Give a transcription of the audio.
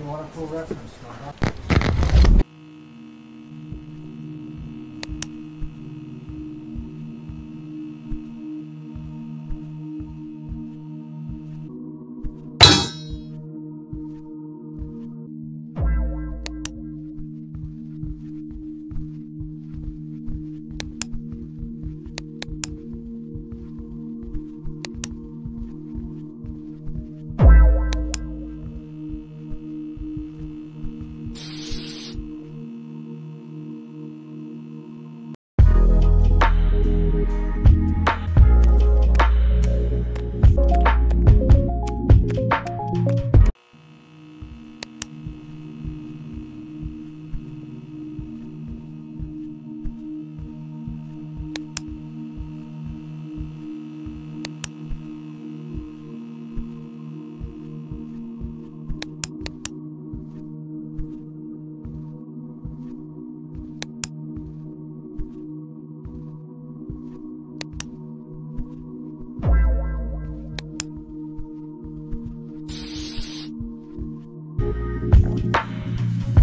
you want a full reference,